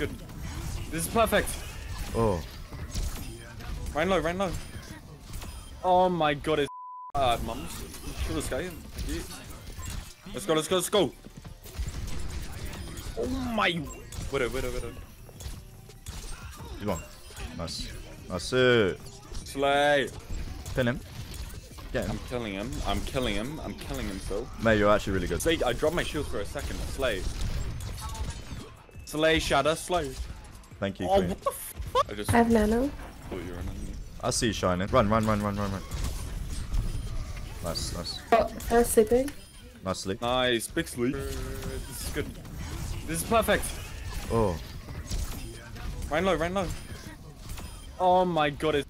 good. This is perfect. Oh. Rein low, Rein low. Oh my god, it's hard, mums. Kill this guy. Let's go, let's go, let's go. Oh my. Widow, widow, widow. He's one. Nice. That's it. Slay. Pin him. Get him. I'm killing him. I'm killing him. I'm killing him still. Mate, you're actually really good. Slay, I dropped my shield for a second. Slay. Slay, Shadow, slay. Thank you, Oh, Queen. what the fuck? I just I have nano. thought you were an enemy. I see you shining. Run, run, run, run, run, run. Nice, nice. Oh, first sleeping. Nice sleep. Nice, big sleep. Uh, this is good. This is perfect. Oh. Rein low, Rein low. Oh my god, it's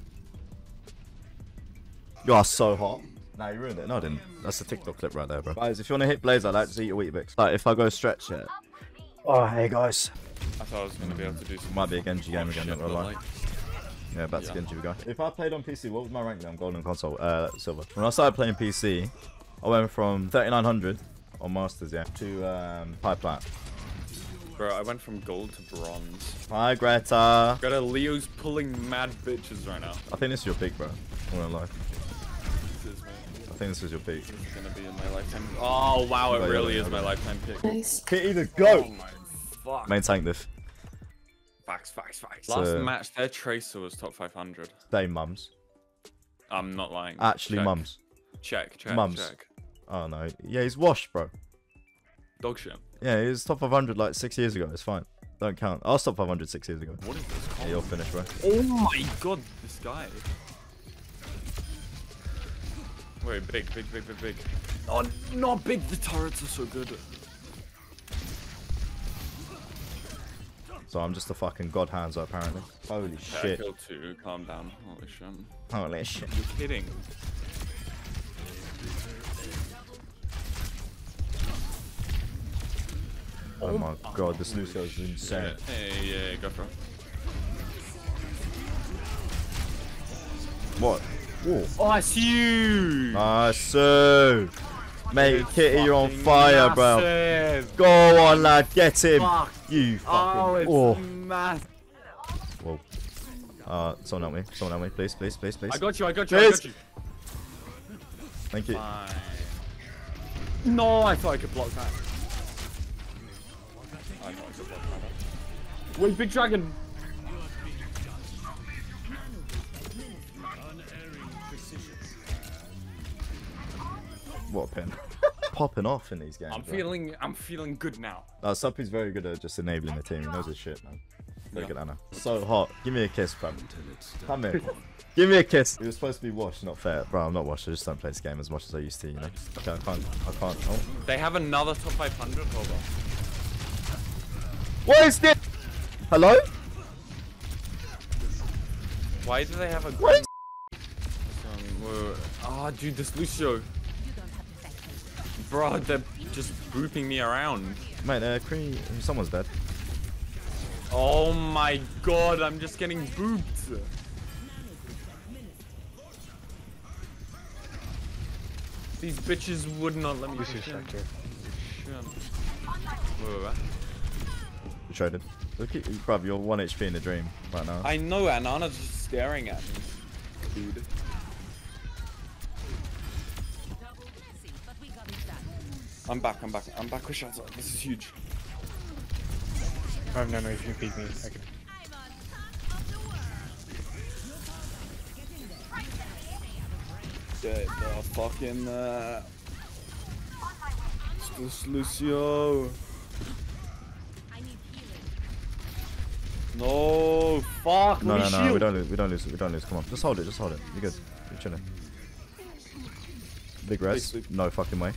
You are so hot. Nah, you ruined it. No, I didn't. That's a TikTok clip right there, bro. Guys, if you want to hit Blaze, I'd like to see your Weetabix. Like, if I go stretch it. Oh, hey, guys. I thought I was gonna be able to do some. Might be a Genji game again, shit, not gonna lie. like, Yeah, back to Yeah. Genji we go. If I played on PC, what was my rank then? Golden console, uh, silver. When I started playing PC, I went from 3900 on Masters, yeah, to um, high plat. Bro, I went from gold to bronze. Hi, Greta. Got a Leo's pulling mad bitches right now. I think this is your peak, bro. I'm gonna lie. Think this is your peak. This is gonna be in my lifetime. Oh wow, it Yeah, really is my lifetime pick. Nice. Kitty the Oh my fuck. Main tank diff. Facts, facts, facts. So- Last match, their tracer was top 500. They mums. I'm not lying. Actually, Check. mums. Check, check, Mums. check. Oh no. Yeah, he's washed, bro. Dog shit. Yeah, he was top 500 like six years ago. It's fine. Don't count. I was top 500 six years ago. What is this Yeah, you're finished, bro. Oh my god, this guy. Wait, big, big, big, big, big. Oh, not big. The turrets are so good. So I'm just a fucking god hands apparently. Holy Okay, I shit. killed two. Calm down. Holy shit. Holy shit. You're kidding. Oh my god, this is insane. Yeah, hey, yeah, go for it. What? Whoa. Oh, I see you. Nice. Mate, Kitty, you're on fire, bro. Go on, lad. Get him. Fuck. You Oh, fucking. it's Oh. massive. Whoa. Uh, someone help me. Someone help me, please, please, please, please. I got you. I got you. I got you. Thank you. Fine. No, I thought I could block that. I know I could block that. Wait, big dragon. What a pin. Popping off in these games. I'm bro. feeling. I'm feeling good now. Uh, Suppy's very good at just enabling the team. He knows his shit, man. Very Yeah. good, Anna. So hot. Give me a kiss, bro. Come here. Give me a kiss. It was supposed to be washed, not fair. Bro, I'm not washed. I just don't play this game as much as I used to, you know? Okay, I can't. I can't. Oh. They have another top 500. Hold on. What is this? Hello? Why do they have a? What? Ah, oh, dude, this Lucio. Bro, they're just booping me around. Mate, uh, Cree, someone's dead. Oh my god, I'm just getting booped. These bitches would not let me Lucio push in. sector. Shit. Wait, wait, wait. You traded. Look at you, bruv, you're 1 HP in the dream right now. I know, Anana's just staring at me. Dude. I'm back, I'm back, I'm back with shots. This is huge. I have nano if you feed me. I can. Get the fucking uh This Lucio. No, fuck. no, let no, me no, we don't lose, we don't lose, we don't lose. Come on, just hold it, just hold it. You're good. You're chilling. Big res? sleep. No fucking way.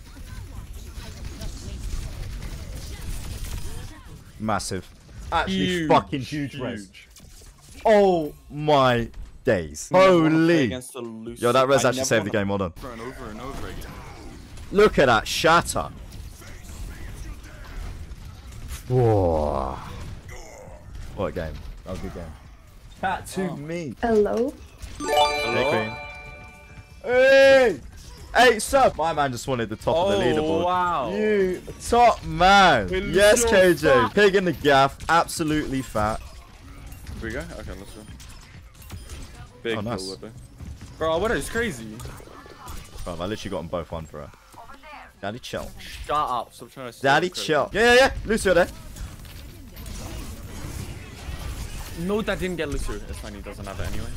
Massive. Actually Huge, fucking huge, res. Oh my days. Never wanna play Holy. against a Lucio. Yo, that res I actually saved the game, hold on. Over and over again. Look at that shatter. Whoa. What a game. That was a good game. Cat to Oh. me. Hello. Hey, Hello? Queen. Hey! Eight sub. My man just wanted the top of the Oh, leaderboard. wow. You top man. Will yes, KJ. fuck- Pig in the gaff. Absolutely fat. Here we go? Okay, let's go. Big Oh, nice. kill whipper. Bro, what is crazy? Bro, I literally got them both on for her. Daddy chill. Shut up. Stop trying to steal Daddy credit. chill. Yeah, yeah, yeah. Lucio there. No, that didn't get Lucio. It's fine, he doesn't have it anyway.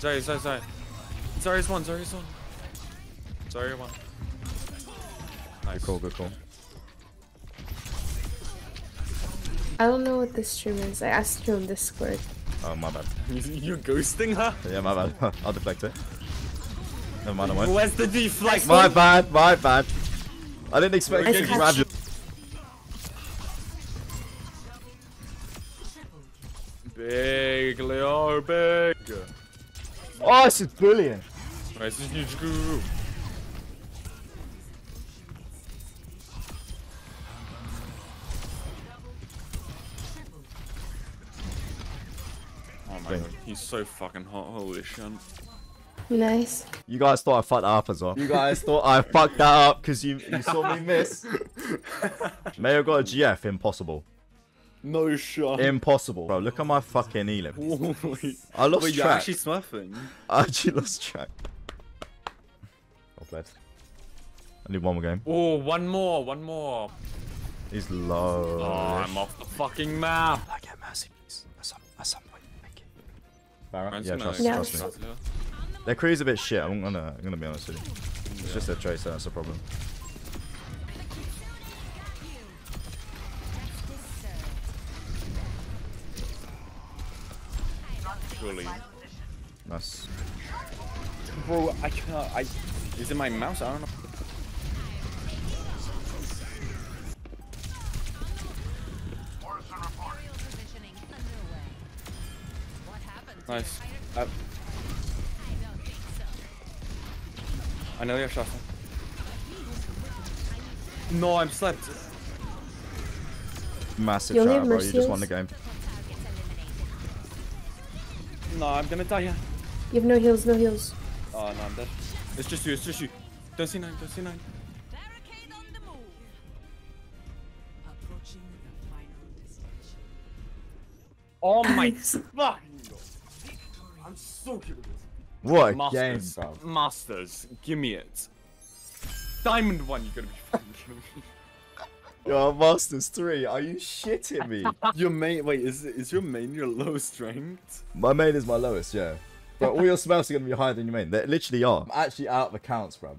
Sorry, sorry, sorry. Sorry's one, sorry's one. Sorry, one. Nice. Good call, good call. I don't know what this stream is. I asked you on Discord. Oh, my bad. You're ghosting her? Yeah, my bad. I'll deflect it. Never mind, I won't. Where's the deflect? My bad, my bad. I didn't expect you I to catch- grab you. Big Leo, big. Oh, this is brilliant. Nice, this is huge guru. My Bing. god, he's so fucking hot. Holy shit. Nice. You guys thought I fucked that up as well. You guys thought I fucked that up because you, you saw me miss. Mayo got a GF. Impossible. No shot. Impossible. Bro, look at my fucking elim. I lost Wait, you're track. actually smurfing? I actually lost track. Oh, bled. I need one more game. Oh, one more, one more. He's low. Oh, I'm off the fucking map. I get mercy, please. At some, at some point. Thank you. Barra? Man's Yeah, trust, Yeah. trust me. Their crew's a bit shit. I'm gonna, I'm gonna be honest with you. It's just their tracer. That's the problem. Surely. Nice. Bro, I can't. I. Is it my mouse? I don't know. Nice. your I don't think so. I know you're shuffling. No, I'm slept. Massive You only shout bro. You just won the game. No, I'm gonna die here. You have no heals, no heals. Oh no, I'm dead. It's just you. It's just you. Don't see nine. Don't see nine. Barricade on the move. Approaching the final destination. Oh my Guys. fucking god. I'm so good at this. What Masters. game, bro. Masters. Give me it. Diamond one. you're gonna be fucking kidding me. Yo, Masters 3, are you shitting me? Your main. Wait, is is your main your low strength? my main is my lowest, yeah. But all your smells are gonna be higher than your main. They literally are. I'm actually out of accounts, bro.